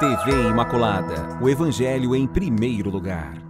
TV Imaculada, o Evangelho em primeiro lugar.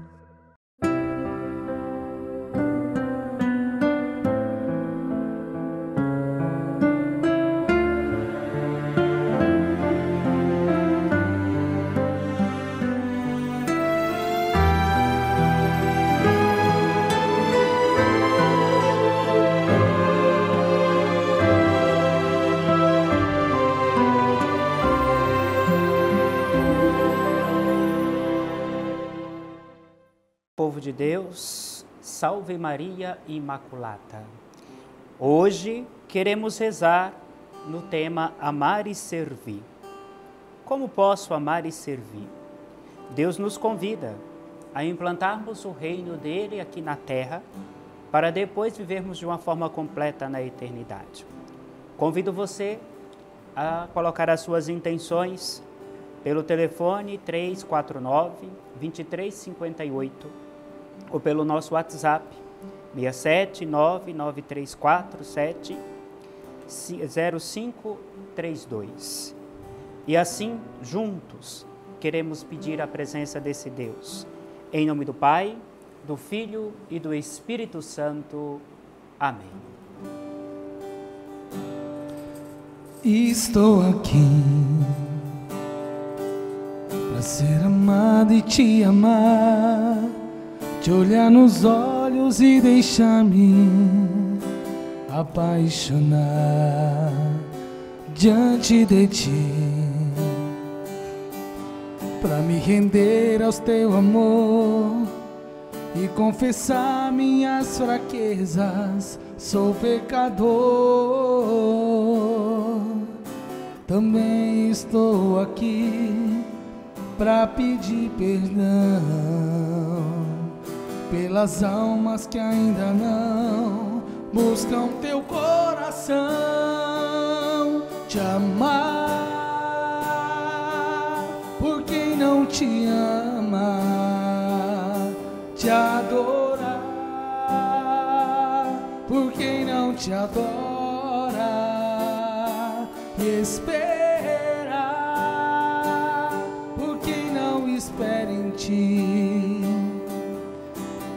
Salve Maria Imaculada. Hoje queremos rezar no tema Amar e Servir. Como posso amar e servir? Deus nos convida a implantarmos o reino dele aqui na terra para depois vivermos de uma forma completa na eternidade. Convido você a colocar as suas intenções pelo telefone 349 2358 ou pelo nosso WhatsApp 6799347 0532. E assim, juntos, queremos pedir a presença desse Deus. Em nome do Pai, do Filho e do Espírito Santo. Amém. Estou aqui para ser amado e te amar, te olhar nos olhos e deixar-me apaixonar diante de ti, para me render ao teu amor e confessar minhas fraquezas. Sou pecador, também estou aqui para pedir perdão pelas almas que ainda não buscam teu coração, te amar por quem não te ama, te adorar por quem não te adora,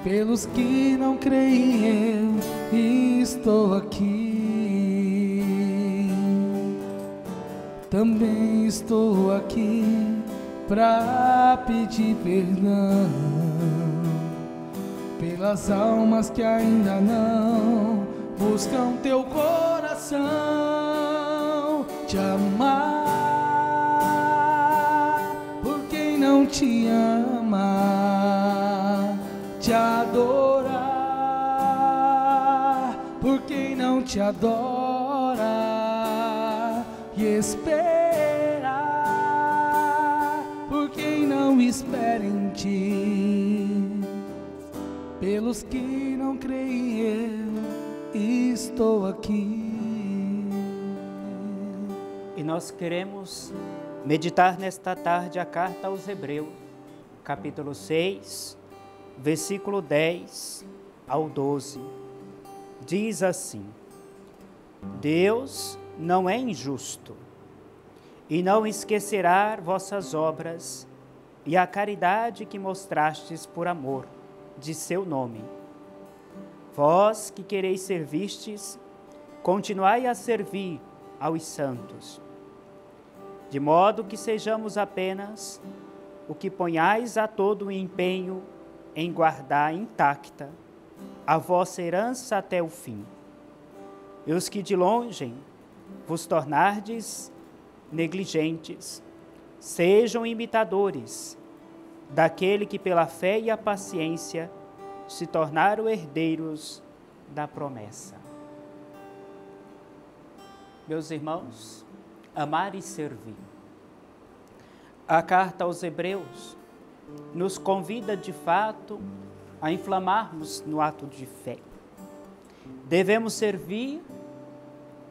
Pelos que não creem, eu estou aqui. Também estou aqui para pedir perdão pelas almas que ainda não buscam teu coração, te amar por quem não te ama, te adora e esperar por quem não espera em ti pelos que não creem, eu estou aqui. E nós queremos meditar nesta tarde a carta aos Hebreus, capítulo 6, versículo 10 ao 12. Diz assim: Deus não é injusto e não esquecerá vossas obras e a caridade que mostrastes por amor de seu nome. Vós que quereis servistes, continuai a servir aos santos, de modo que sejamos apenas o que ponhais a todo o empenho em guardar intacta a vossa herança até o fim. E os que de longe vos tornardes negligentes, sejam imitadores daquele que pela fé e a paciência se tornaram herdeiros da promessa. Meus irmãos, amar e servir. A carta aos Hebreus nos convida de fato a inflamarmos no ato de fé. Devemos servir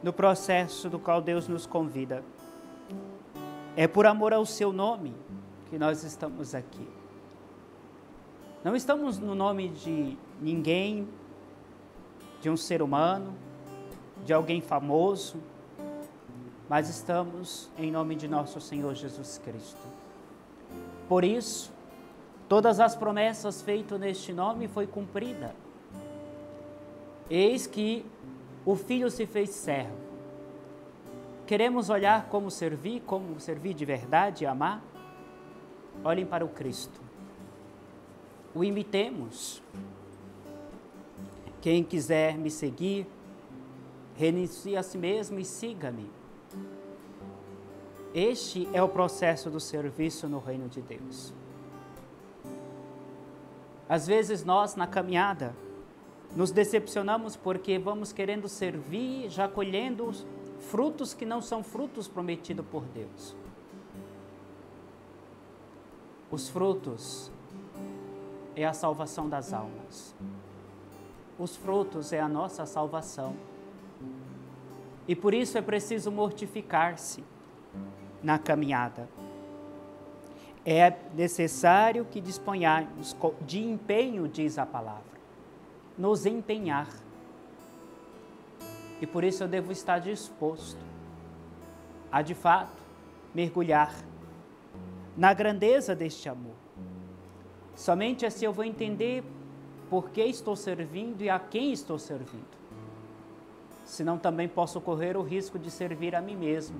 no processo do qual Deus nos convida. É por amor ao seu nome que nós estamos aqui. Não estamos no nome de ninguém, de um ser humano, de alguém famoso, mas estamos em nome de nosso Senhor Jesus Cristo. por isso, todas as promessas feitas neste nome foi cumprida. Eis que o Filho se fez servo. Queremos olhar como servir, como servir de verdade e amar? Olhem para o Cristo. O imitemos. Quem quiser me seguir, renuncie a si mesmo e siga-me. Este é o processo do serviço no reino de Deus. Às vezes nós, na caminhada, nos decepcionamos porque vamos querendo servir, já colhendo frutos que não são frutos prometidos por Deus. Os frutos é a salvação das almas. Os frutos é a nossa salvação. E por isso é preciso mortificar-se na caminhada. É necessário que disponhamos de empenho, diz a palavra nos empenhar. E por isso eu devo estar disposto a, de fato, mergulhar na grandeza deste amor. Somente assim eu vou entender por que estou servindo e a quem estou servindo. Senão também posso correr o risco de servir a mim mesmo,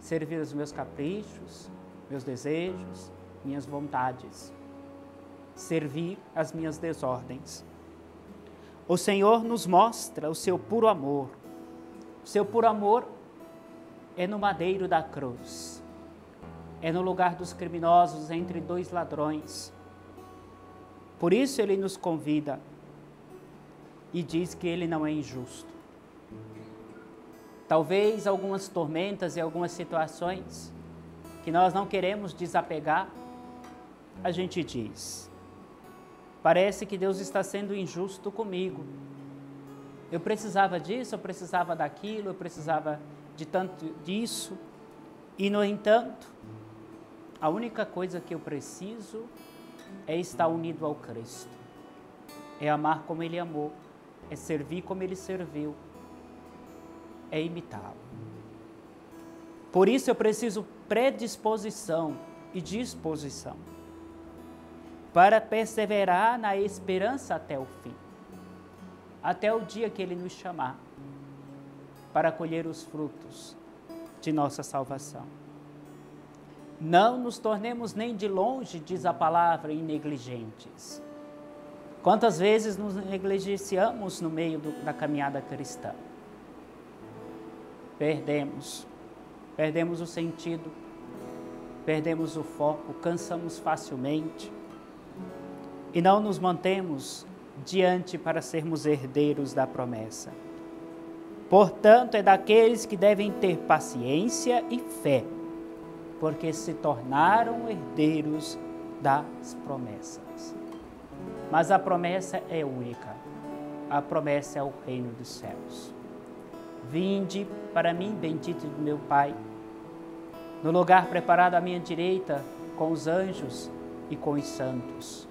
servir os meus caprichos, meus desejos, minhas vontades, servir as minhas desordens. O Senhor nos mostra o seu puro amor. O seu puro amor é no madeiro da cruz, é no lugar dos criminosos entre dois ladrões. Por isso ele nos convida e diz que ele não é injusto. Talvez algumas tormentas e algumas situações que nós não queremos desapegar, a gente diz: Parece que Deus está sendo injusto comigo. Eu precisava disso, eu precisava daquilo, eu precisava de tanto disso. E no entanto, a única coisa que eu preciso é estar unido ao Cristo. É amar como ele amou, é servir como ele serviu, é imitá-lo. Por isso eu preciso predisposição e disposição para perseverar na esperança até o fim, até o dia que Ele nos chamar para colher os frutos de nossa salvação. Não nos tornemos nem de longe, diz a palavra, negligentes. Quantas vezes nos negligenciamos no meio do, da caminhada cristã? Perdemos, perdemos o sentido, perdemos o foco, cansamos facilmente e não nos mantemos diante para sermos herdeiros da promessa. Portanto, é daqueles que devem ter paciência e fé, porque se tornaram herdeiros das promessas. Mas a promessa é única. A promessa é o reino dos céus. Vinde para mim, bendito do meu Pai, no lugar preparado à minha direita, com os anjos e com os santos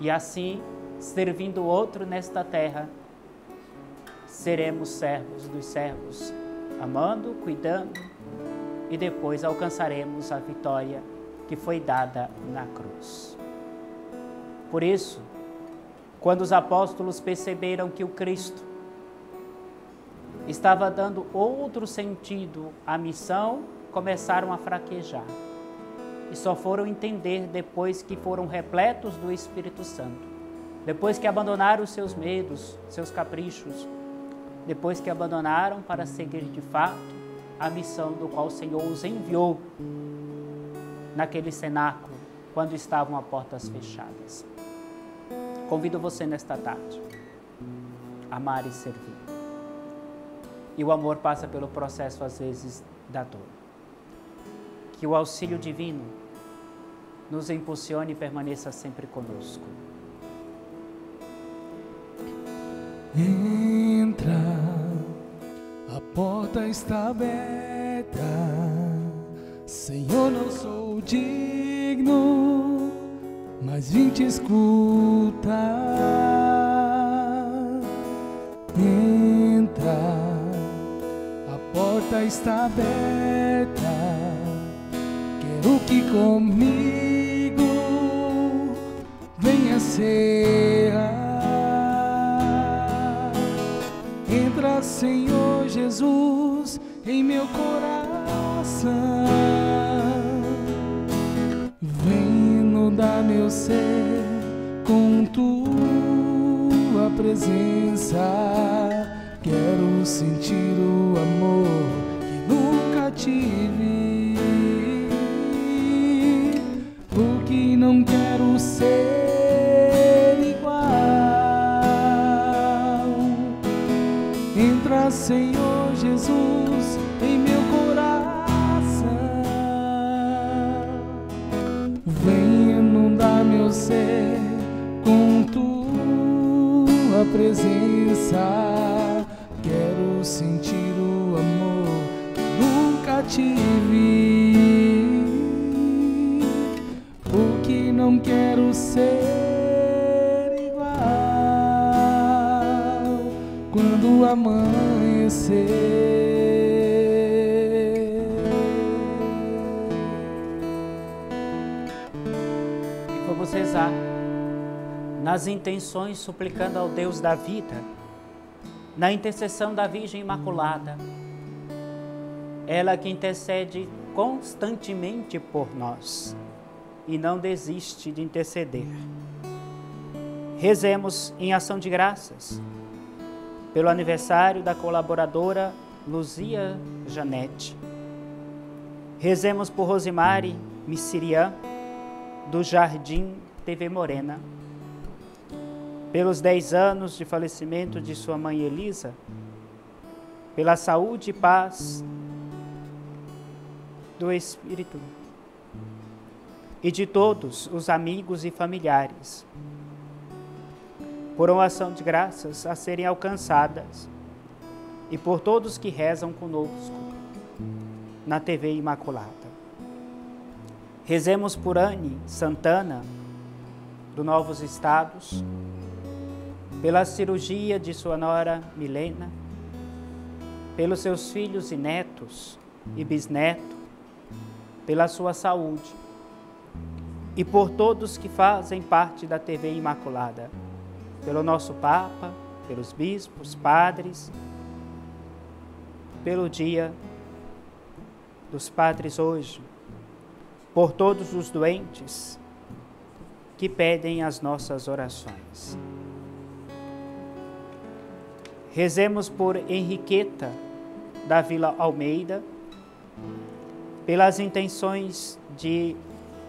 e assim, servindo outro nesta terra, seremos servos dos servos, amando, cuidando e depois alcançaremos a vitória que foi dada na cruz. Por isso, quando os apóstolos perceberam que o Cristo estava dando outro sentido à missão, começaram a fraquejar e só foram entender depois que foram repletos do Espírito Santo, depois que abandonaram os seus medos, seus caprichos, depois que abandonaram para seguir de fato a missão do qual o Senhor os enviou naquele cenáculo quando estavam a portas fechadas. Convido você nesta tarde a amar e servir. E o amor passa pelo processo, às vezes, da dor. Que o auxílio divino nos impulsione e permaneça sempre conosco. Entra, a porta está aberta. Senhor, não sou digno, mas vim te escutar. Entra, a porta está aberta do que comigo ser. Entra, Senhor Jesus, em meu coração. Vem inundar meu ser com tua presença. Presença. Quero sentir o amor que nunca tive. O que não quero ser igual quando amanhecer. Nas intenções, suplicando ao Deus da vida, na intercessão da Virgem Imaculada, ela que intercede constantemente por nós e não desiste de interceder. Rezemos em ação de graças pelo aniversário da colaboradora Luzia Janete. Rezemos por Rosimari Missirian, do Jardim TV Morena. Pelos 10 anos de falecimento de sua mãe Elisa, pela saúde e paz do Espírito e de todos os amigos e familiares, por uma ação de graças a serem alcançadas e por todos que rezam conosco na TV Imaculada. Rezemos por Anne Santana, do Novos Estados, pela cirurgia de sua nora Milena, pelos seus filhos e netos e bisneto, pela sua saúde e por todos que fazem parte da TV Imaculada, pelo nosso Papa, pelos bispos, padres, pelo dia dos padres hoje, por todos os doentes que pedem as nossas orações. Rezemos por Henriqueta da Vila Almeida, pelas intenções de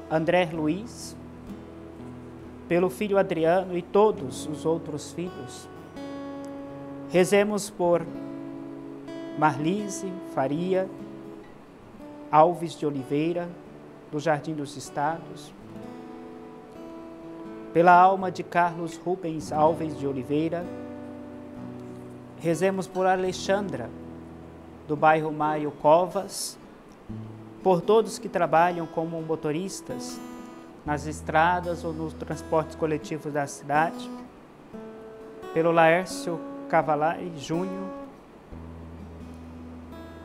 André Luiz, pelo filho Adriano e todos os outros filhos. Rezemos por Marlise Faria Alves de Oliveira, do Jardim dos Estados, pela alma de Carlos Rubens Alves de Oliveira, rezemos por Alexandra, do bairro Mário Covas, por todos que trabalham como motoristas nas estradas ou nos transportes coletivos da cidade, pelo Laércio Cavalari Júnior,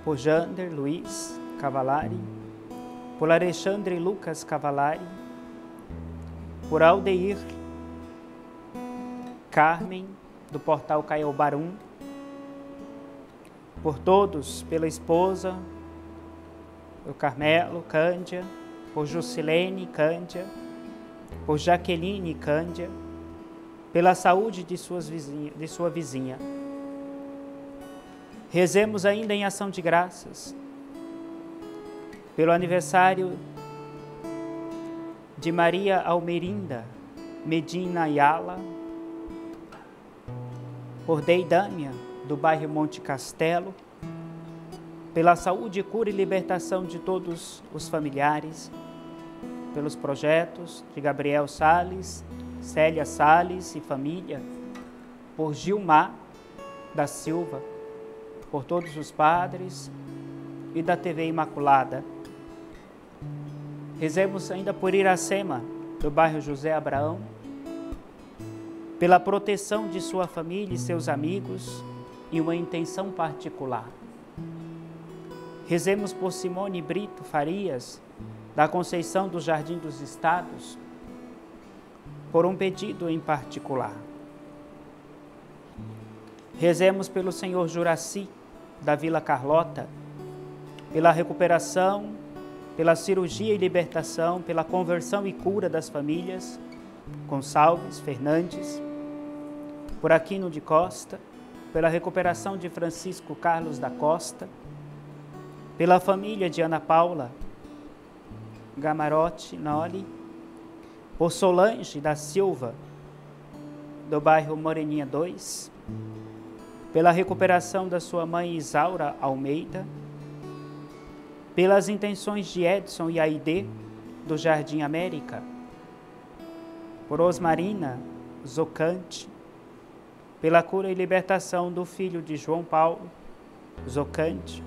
por Jander Luiz Cavalari, por Alexandre Lucas Cavalari, por Aldeir Carmen, do portal Caiobarum, por todos, pela esposa, por Carmelo Cândia, por Jusilene Cândia, por Jaqueline Cândia, pela saúde de, suas vizinha, de sua vizinha. Rezemos ainda em ação de graças pelo aniversário de Maria Almerinda Medina Ayala, por Deidânia, do bairro Monte Castelo, pela saúde, cura e libertação de todos os familiares, pelos projetos de Gabriel Sales, Célia Sales e família, por Gilmar da Silva, por todos os padres e da TV Imaculada. Rezemos ainda por Iracema, do bairro José Abraão, pela proteção de sua família e seus amigos e uma intenção particular. Rezemos por Simone Brito Farias, da Conceição do Jardim dos Estados, por um pedido em particular. Rezemos pelo senhor Juraci, da Vila Carlota, pela recuperação, pela cirurgia e libertação, pela conversão e cura das famílias Gonçalves, Fernandes, por Aquino de Costa, pela recuperação de Francisco Carlos da Costa, pela família de Ana Paula Gamarotti Noli, por Solange da Silva, do bairro Moreninha 2, pela recuperação da sua mãe Isaura Almeida, pelas intenções de Edson e Aide, do Jardim América, por Osmarina Zocante, pela cura e libertação do filho de João Paulo Zocante,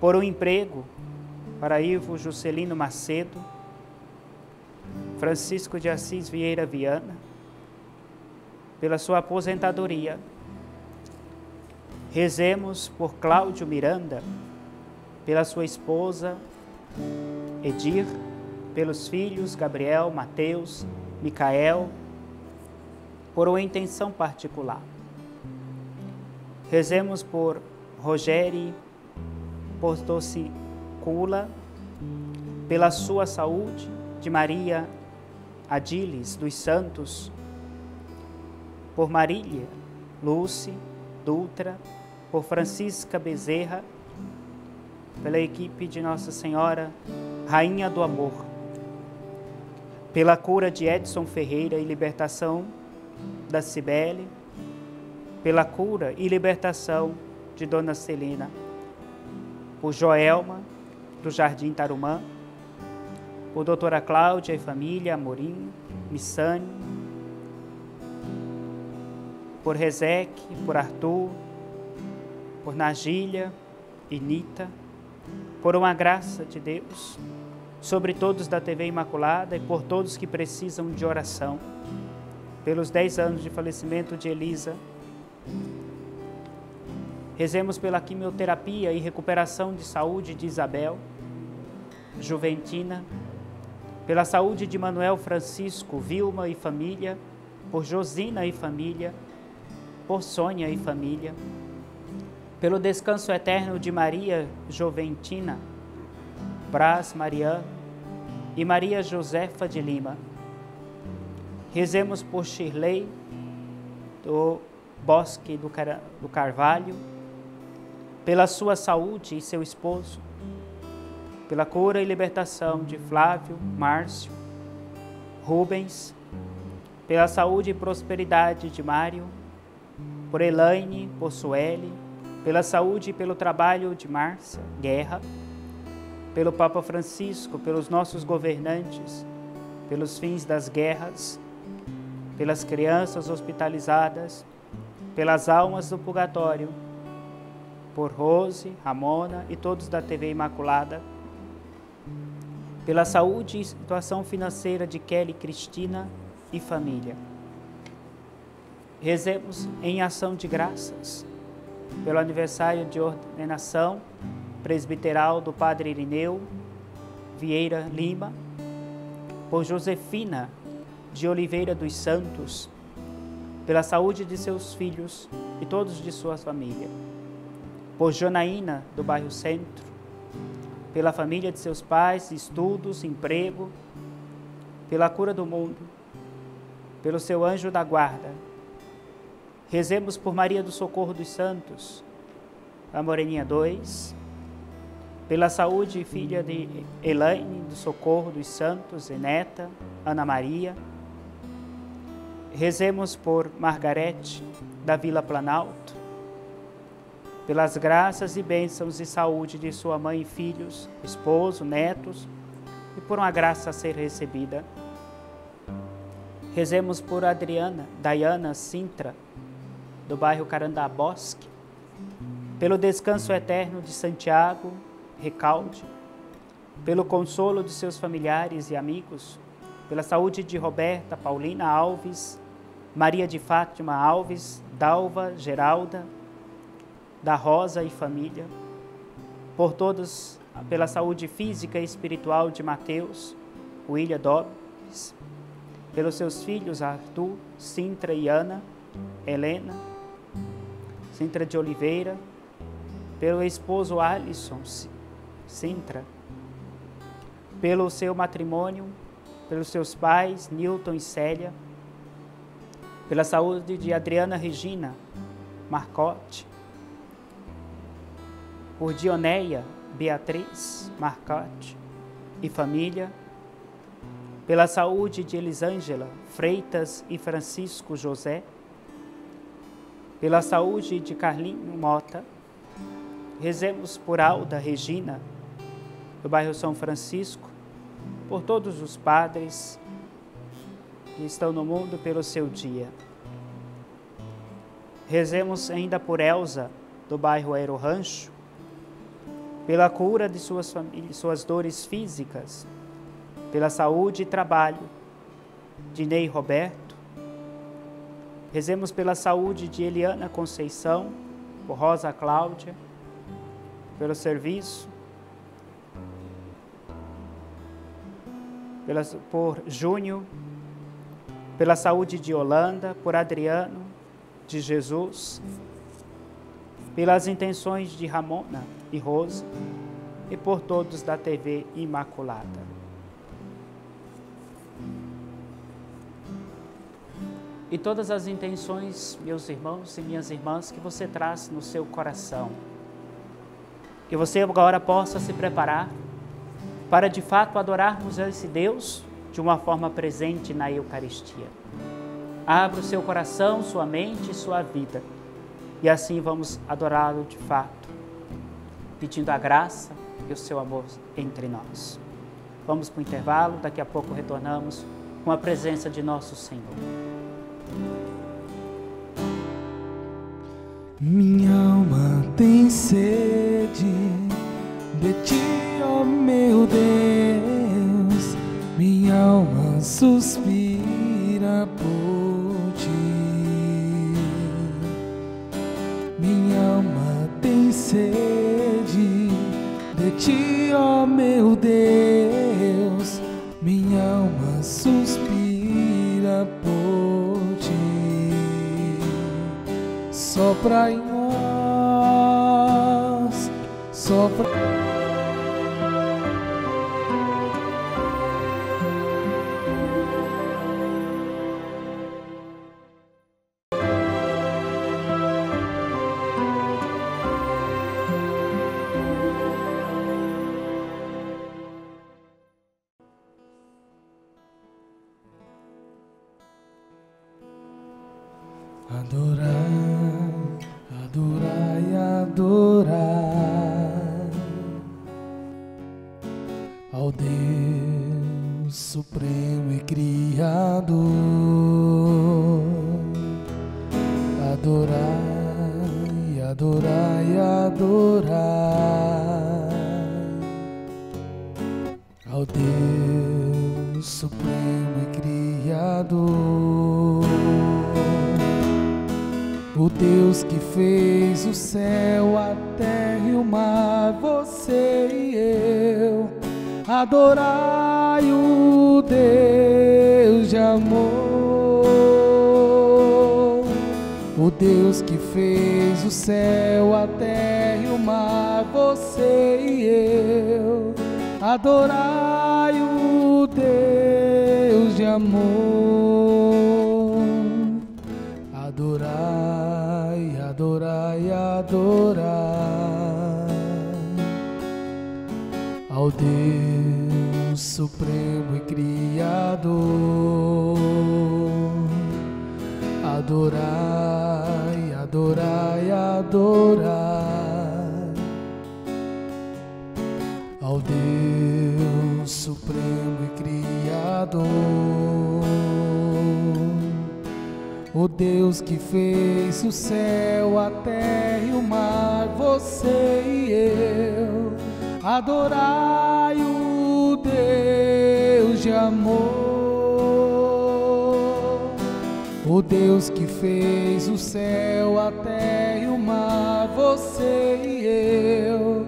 por um emprego para Ivo Juscelino Macedo, Francisco de Assis Vieira Viana, pela sua aposentadoria. Rezemos por Cláudio Miranda, pela sua esposa Edir, pelos filhos Gabriel, Mateus, Micael, por uma intenção particular. Rezemos por Rogério Postocicula, pela sua saúde, de Maria Adiles dos Santos, por Marília, Lúcia, Dutra, por Francisca Bezerra, pela equipe de Nossa Senhora, Rainha do Amor, pela cura de Edson Ferreira e libertação da Cibele, pela cura e libertação de Dona Celina, por Joelma, do Jardim Tarumã, por doutora Cláudia e família, Amorim, Missane, por Rezeque, por Arthur, por Nagília e Nita, por uma graça de Deus sobre todos da TV Imaculada e por todos que precisam de oração, pelos 10 anos de falecimento de Elisa, Rezemos pela quimioterapia e recuperação de saúde de Isabel, Juventina, pela saúde de Manuel Francisco, Vilma e família, por Josina e família, por Sônia e família, pelo descanso eterno de Maria Joventina, Brás Mariano e Maria Josefa de Lima. Rezemos por Shirley, do Bosque do, Car do Carvalho, pela sua saúde e seu esposo, pela cura e libertação de Flávio, Márcio, Rubens, pela saúde e prosperidade de Mário, por Elaine, por Sueli, pela saúde e pelo trabalho de Márcia, Guerra, pelo Papa Francisco, pelos nossos governantes, pelos fins das guerras, pelas crianças hospitalizadas, pelas almas do purgatório, por Rose, Ramona e todos da TV Imaculada, pela saúde e situação financeira de Kelly, Cristina e família. Rezemos em ação de graças pelo aniversário de ordenação presbiteral do Padre Irineu Vieira Lima, por Josefina de Oliveira dos Santos, pela saúde de seus filhos e todos de sua família por Janaína, do bairro Centro, pela família de seus pais, estudos, emprego, pela cura do mundo, pelo seu anjo da guarda. Rezemos por Maria do Socorro dos Santos, a Moreninha 2, pela saúde e filha de Elaine do Socorro dos Santos, Zeneta, Ana Maria. Rezemos por Margarete, da Vila Planalto, pelas graças e bênçãos e saúde de sua mãe e filhos, esposo, netos, e por uma graça a ser recebida. Rezemos por Adriana, Dayana Sintra, do bairro Carandá Bosque, pelo descanso eterno de Santiago Recalde, pelo consolo de seus familiares e amigos, pela saúde de Roberta Paulina Alves, Maria de Fátima Alves, Dalva Geralda, da Rosa e família, por todos, pela saúde física e espiritual de Mateus, William Dobbs, pelos seus filhos Arthur, Sintra e Ana, Helena, Sintra de Oliveira, pelo esposo Alisson Sintra, pelo seu matrimônio, pelos seus pais, Newton e Célia, pela saúde de Adriana Regina Marcotte, por Dioneia Beatriz Marcotte e família, pela saúde de Elisângela Freitas e Francisco José, pela saúde de Carlinho Mota, rezemos por Alda Regina, do bairro São Francisco, por todos os padres que estão no mundo pelo seu dia. Rezemos ainda por Elsa, do bairro Aero Rancho, pela cura de suas, suas dores físicas, pela saúde e trabalho de Ney Roberto. Rezemos pela saúde de Eliana Conceição, por Rosa Cláudia, pelo serviço, pelas, por Júnior, pela saúde de Holanda, por Adriano, de Jesus, pelas intenções de Ramona e Rosa e por todos da TV Imaculada. E todas as intenções, meus irmãos e minhas irmãs, que você traz no seu coração. Que você agora possa se preparar para de fato adorarmos esse Deus de uma forma presente na Eucaristia. Abra o seu coração, sua mente e sua vida, e assim vamos adorá-lo de fato, pedindo a graça e o seu amor entre nós. Vamos para o intervalo, daqui a pouco retornamos com a presença de nosso Senhor. Minha alma tem sede de ti oh meu Deus, minha alma suspira por ti. Minha alma tem sede de ti, oh meu Deus, minha alma suspira por ti. Sopra em nós, sopra. Madura. Adorai o Deus de amor, o Deus que fez o céu, a terra e o mar, você e eu, adorai o Deus de amor, adorai ao Deus Supremo e Criador. Adorai, O Deus que fez o céu, a terra e o mar, você e eu. Adorai o Deus de amor, o Deus que fez o céu, a terra e o mar, você e eu.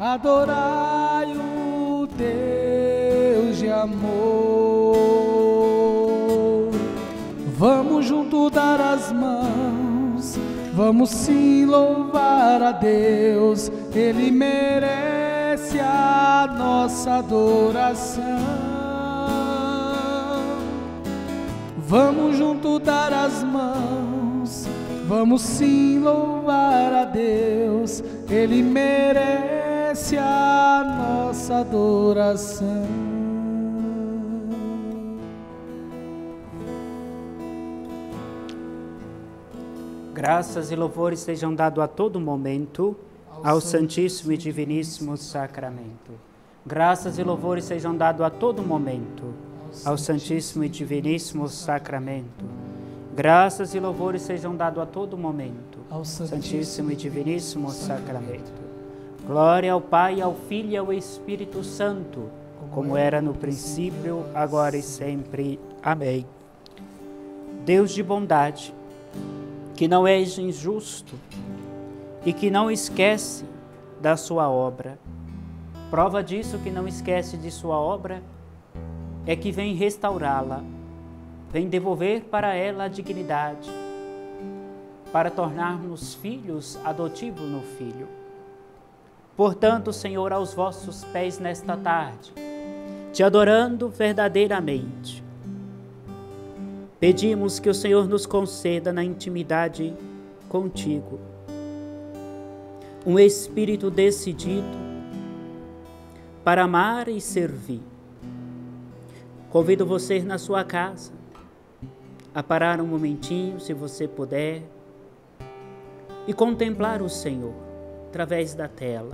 adorai o Deus de amor. Dar as mãos, vamos sim louvar a Deus, Ele merece a nossa adoração. Vamos junto dar as mãos, vamos sim louvar a Deus, Ele merece a nossa adoração. Graças e louvores sejam dados a todo momento ao Santíssimo e Diviníssimo Sacramento. Graças e louvores sejam dados a todo momento ao Santíssimo e Diviníssimo Sacramento. Graças e louvores sejam dados a todo momento ao Santíssimo e Diviníssimo Sacramento. Glória ao Pai, ao Filho e ao Espírito Santo, como era no princípio, agora e sempre. Amém. Deus de bondade, que não és injusto e que não esquece da sua obra. Prova disso que não esquece de sua obra é que vem restaurá-la, vem devolver para ela a dignidade, para tornar-nos filhos adotivos no Filho. Portanto, Senhor, aos vossos pés nesta tarde, te adorando verdadeiramente, pedimos que o Senhor nos conceda na intimidade contigo um espírito decidido para amar e servir Convido você na sua casa a parar um momentinho, se você puder, e contemplar o Senhor através da tela.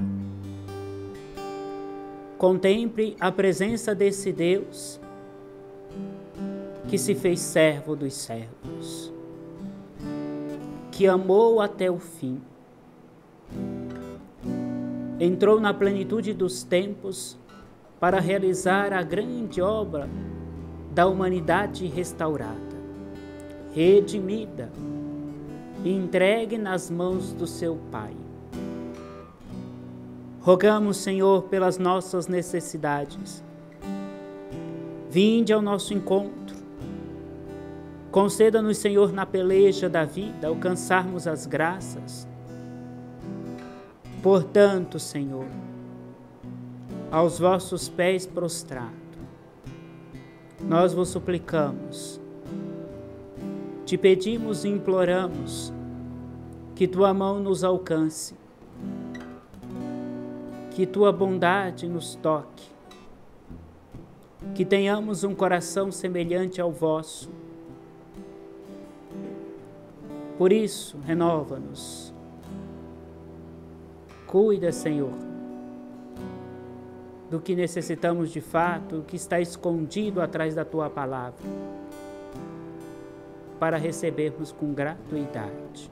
Contemple a presença desse Deus que se fez servo dos servos, que amou até o fim, entrou na plenitude dos tempos para realizar a grande obra da humanidade restaurada, redimida e entregue nas mãos do seu Pai. Rogamos, Senhor, pelas nossas necessidades. Vinde ao nosso encontro. Conceda-nos, Senhor, na peleja da vida, alcançarmos as graças. Portanto, Senhor, aos vossos pés prostrado. Nós vos suplicamos, te pedimos e imploramos que tua mão nos alcance, que tua bondade nos toque, que tenhamos um coração semelhante ao vosso. Por isso, renova-nos. Cuida, Senhor, do que necessitamos de fato, que está escondido atrás da tua palavra, para recebermos com gratuidade.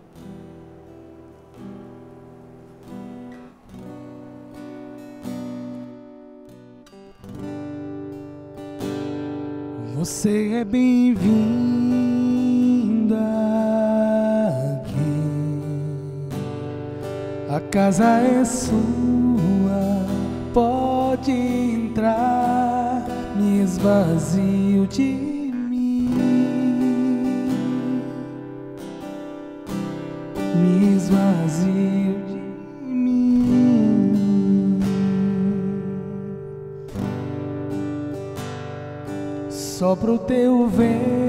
Você é bem-vinda A casa é sua. Pode entrar, me esvazio de mim, me esvazio de mim. Só pro teu vento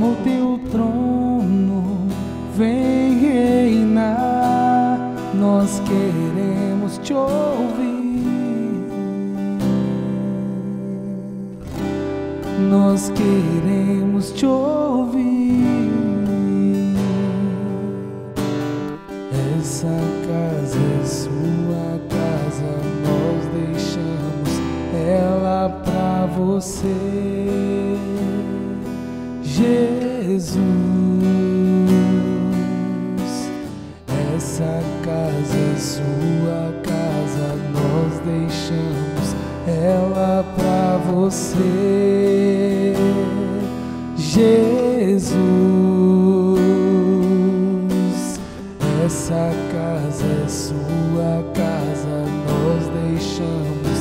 toma o teu trono, vem nós queremos te ouvir. Nós queremos te ouvir. Essa casa é sua casa, nós deixamos ela pra você, Jesus. Essa casa é sua casa, nós deixamos ela pra você, Jesus. Essa casa é sua casa, nós deixamos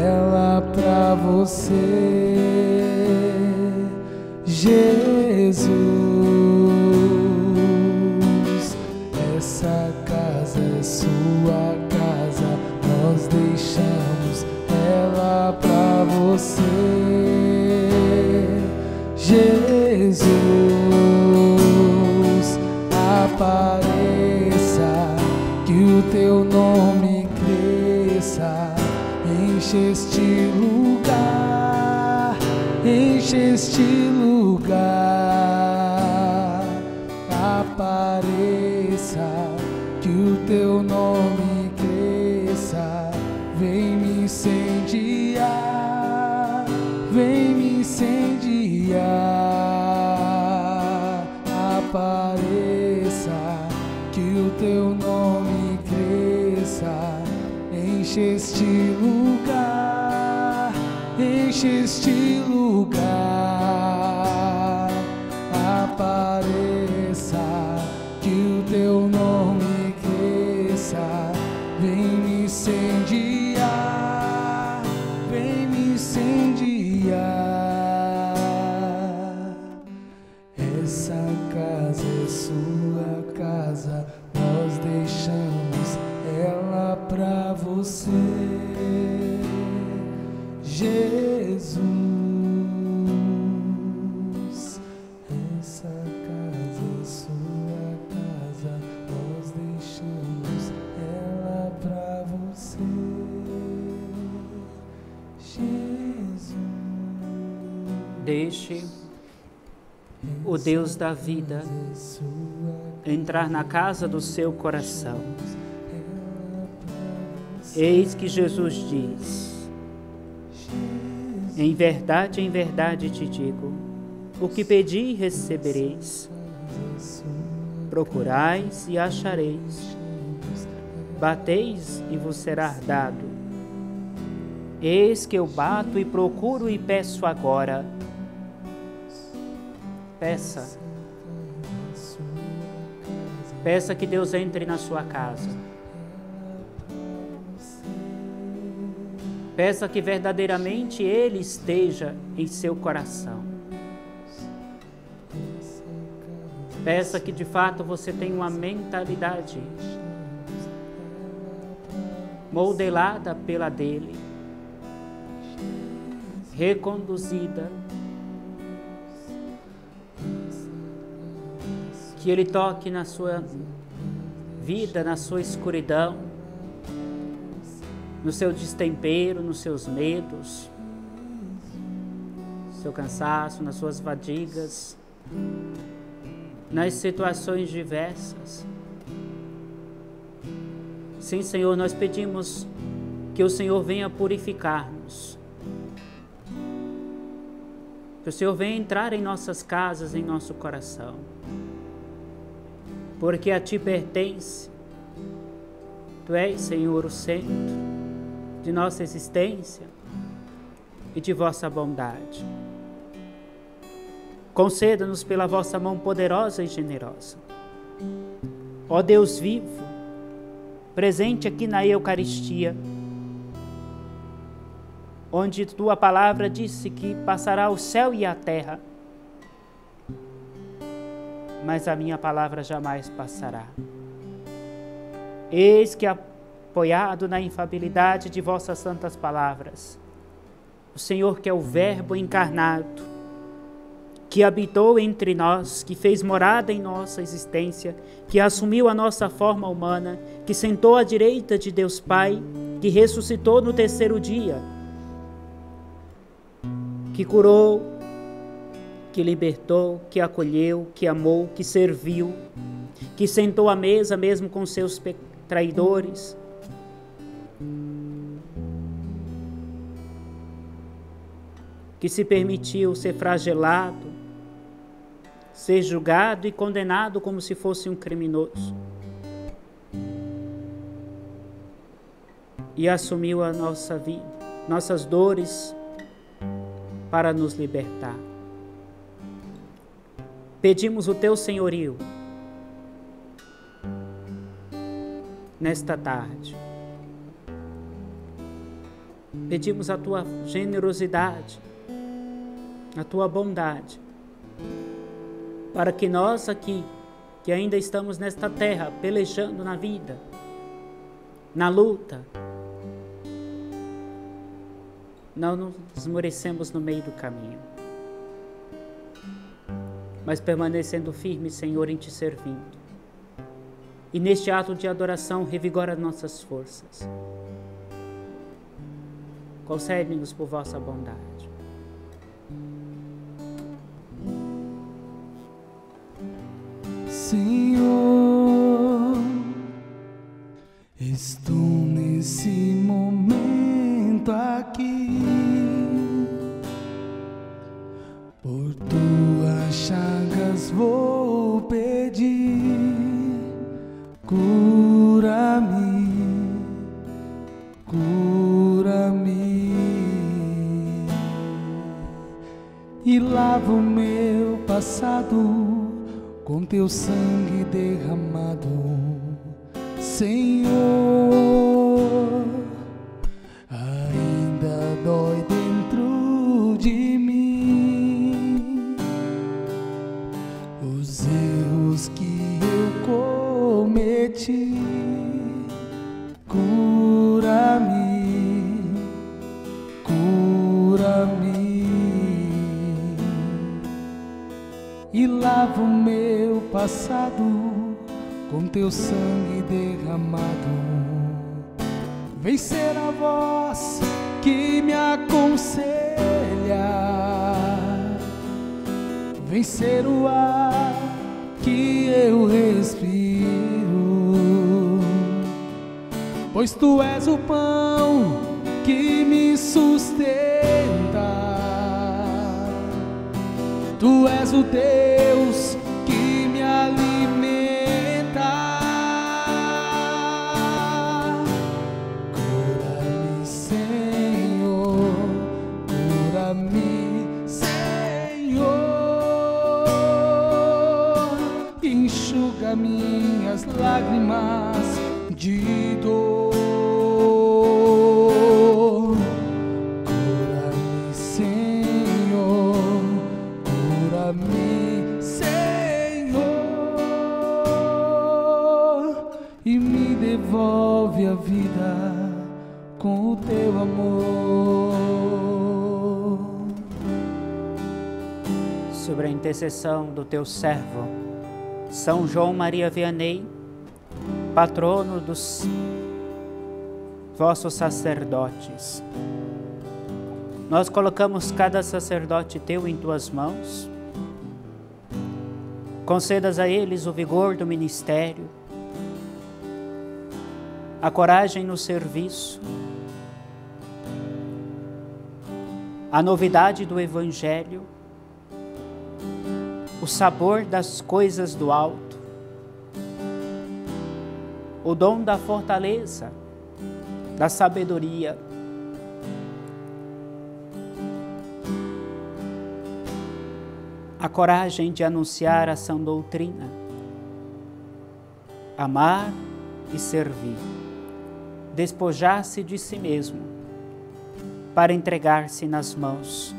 ela pra você, Deixe o Deus da vida entrar na casa do seu coração. Eis que Jesus diz: Em verdade, em verdade te digo, o que pedi recebereis, procurais e achareis, bateis e vos será dado. Eis que eu bato e procuro e peço agora. Peça. Peça que Deus entre na sua casa. Peça que verdadeiramente Ele esteja em seu coração. Peça que de fato você tenha uma mentalidade modelada pela dele, reconduzida, que ele toque na sua vida, na sua escuridão, no seu destempero, nos seus medos, no seu cansaço, nas suas fadigas, nas situações diversas. Sim, Senhor, nós pedimos que o Senhor venha purificar-nos. Que o Senhor venha entrar em nossas casas, em nosso coração. Porque a Ti pertence. Tu és, Senhor, o centro de nossa existência e de vossa bondade. Conceda-nos pela vossa mão poderosa e generosa. Ó Deus vivo, presente aqui na Eucaristia, onde tua palavra disse que passará o céu e a terra, mas a minha palavra jamais passará. Eis que, apoiado na infabilidade de vossas santas palavras, o Senhor, que é o Verbo encarnado, que habitou entre nós, que fez morada em nossa existência, que assumiu a nossa forma humana, que sentou à direita de Deus Pai, que ressuscitou no terceiro dia, que curou, que libertou, que acolheu, que amou, que serviu, que sentou à mesa mesmo com seus traidores. Que se permitiu ser flagelado, ser julgado e condenado como se fosse um criminoso. E assumiu a nossa vida, nossas dores para nos libertar. Pedimos o teu senhorio. nesta tarde. Pedimos a tua generosidade, a tua bondade, para que nós aqui, que ainda estamos nesta terra, pelejando na vida, na luta, não nos esmorecemos no meio do caminho, mas permanecendo firmes, Senhor, em te servindo. E neste ato de adoração, revigora nossas forças. Concede-nos por vossa bondade. Senhor, estou nesse momento aqui chagas vou pedir cura-me, cura-me e lava o meu passado com teu sangue derramado, Senhor. Passado com teu sangue derramado. Vencer a voz que me aconselha, vencer o ar que eu respiro, pois tu és o pão que me sustenta. Tu és o Deus Minhas lágrimas de dor. Cura-me, Senhor, cura-me, Senhor, e me devolve a vida com o teu amor. sobre a intercessão do teu servo, São João Maria Vianney, patrono dos vossos sacerdotes. Nós colocamos cada sacerdote teu em tuas mãos. Concedas a eles o vigor do ministério, a coragem no serviço, a novidade do Evangelho, o sabor das coisas do alto, o dom da fortaleza, da sabedoria. A coragem de anunciar a sã doutrina, amar e servir, despojar-se de si mesmo para entregar-se nas mãos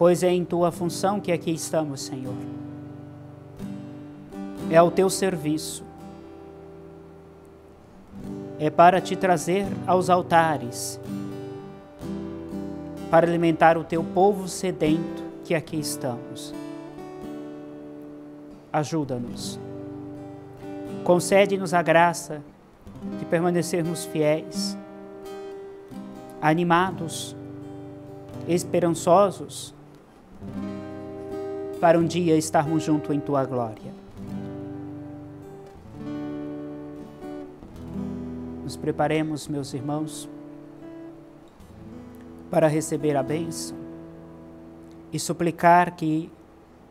pois é em tua função que aqui estamos, Senhor. É ao teu serviço. É para te trazer aos altares, para alimentar o teu povo sedento que aqui estamos. Ajuda-nos. Concede-nos a graça de permanecermos fiéis, animados, esperançosos para um dia estarmos juntos em tua glória. Nos preparemos, meus irmãos, para receber a bênção e suplicar que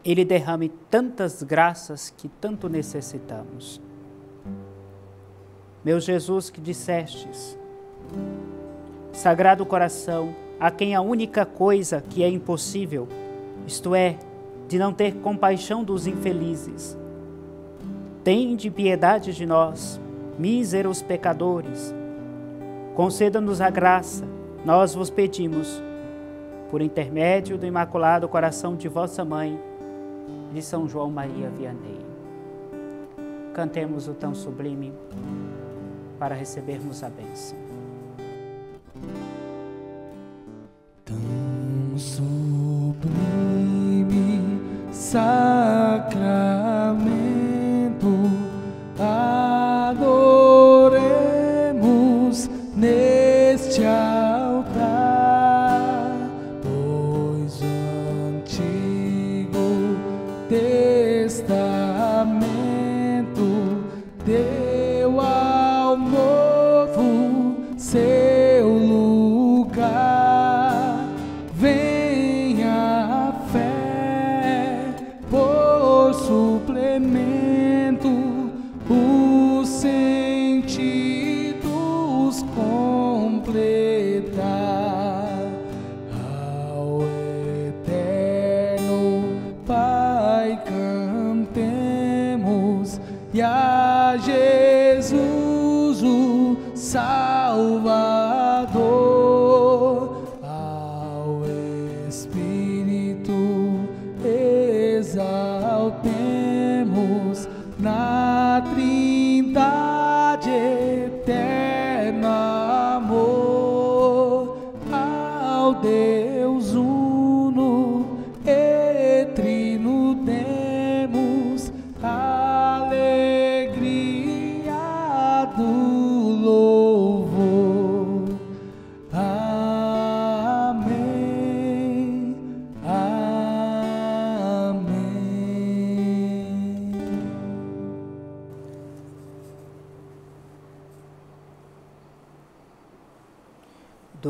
Ele derrame tantas graças que tanto necessitamos. Meu Jesus, que dissestes, Sagrado Coração, a quem a única coisa que é impossível isto é, de não ter compaixão dos infelizes. Tende piedade de nós, míseros pecadores. Conceda-nos a graça, nós vos pedimos, por intermédio do Imaculado Coração de vossa Mãe, de São João Maria Vianney. Cantemos o tão sublime para recebermos a bênção.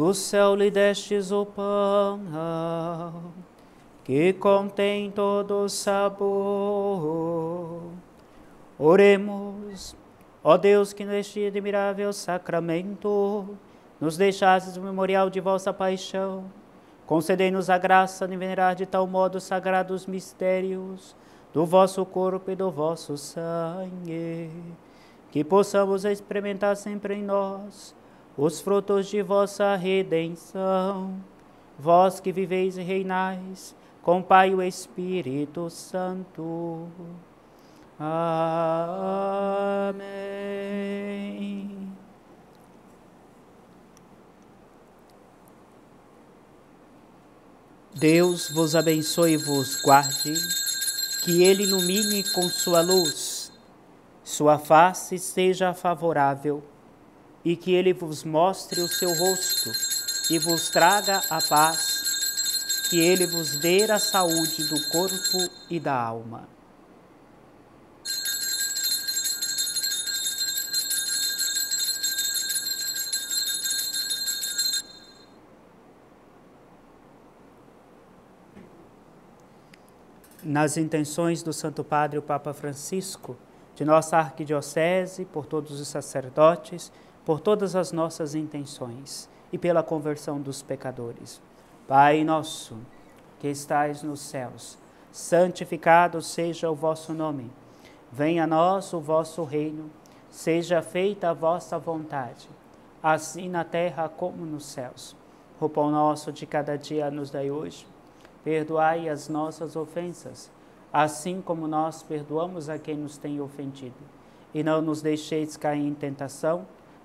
Do céu lhe destes o pão, que contém todo sabor. Oremos, ó Deus, que neste admirável sacramento nos deixastes o memorial de vossa paixão. Concedei-nos a graça de venerar de tal modo os sagrados mistérios do vosso corpo e do vosso sangue, que possamos experimentar sempre em nós os frutos de vossa redenção. Vós que viveis e reinais com Pai o Espírito Santo. Amém. Deus vos abençoe e vos guarde, que Ele ilumine com sua luz, sua face seja favorável e que Ele vos mostre o seu rosto e vos traga a paz, que Ele vos dê a saúde do corpo e da alma. Nas intenções do Santo Padre, o Papa Francisco, de nossa arquidiocese, por todos os sacerdotes, por todas as nossas intenções e pela conversão dos pecadores. Pai nosso, que estais nos céus, santificado seja o vosso nome. Venha a nós o vosso reino, seja feita a vossa vontade, assim na terra como nos céus. O pão nosso de cada dia nos dai hoje. Perdoai as nossas ofensas, assim como nós perdoamos a quem nos tem ofendido. E não nos deixeis cair em tentação,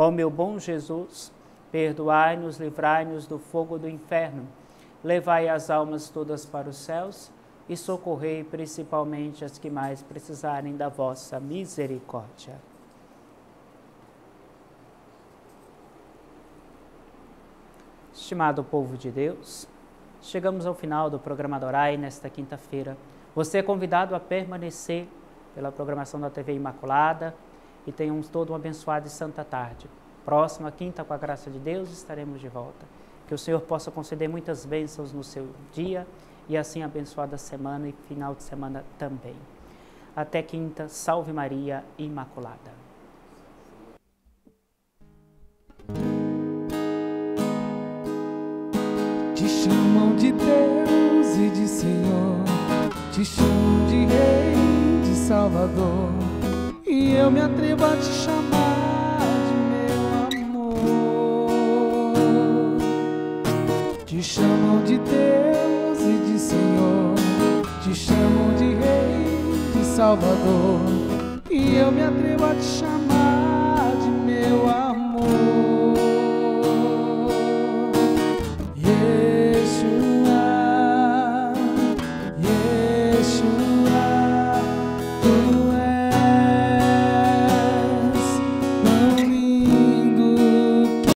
Ó meu bom Jesus, perdoai-nos, livrai-nos do fogo do inferno, levai as almas todas para os céus e socorrei principalmente as que mais precisarem da vossa misericórdia. Estimado povo de Deus, chegamos ao final do programa Dorai nesta quinta-feira. Você é convidado a permanecer pela programação da TV Imaculada e tenhamos todo um abençoado e santa tarde. Próxima quinta, com a graça de Deus, estaremos de volta. Que o Senhor possa conceder muitas bênçãos no seu dia e assim abençoada semana e final de semana também. Até quinta, salve Maria Imaculada. Te chamam de Deus e de Senhor, te chamam de Rei, de Salvador, e eu me atrevo a te chamar de meu amor. Te chamam de Deus e de Senhor, te chamam de Rei, de Salvador, e eu me atrevo a te chamar.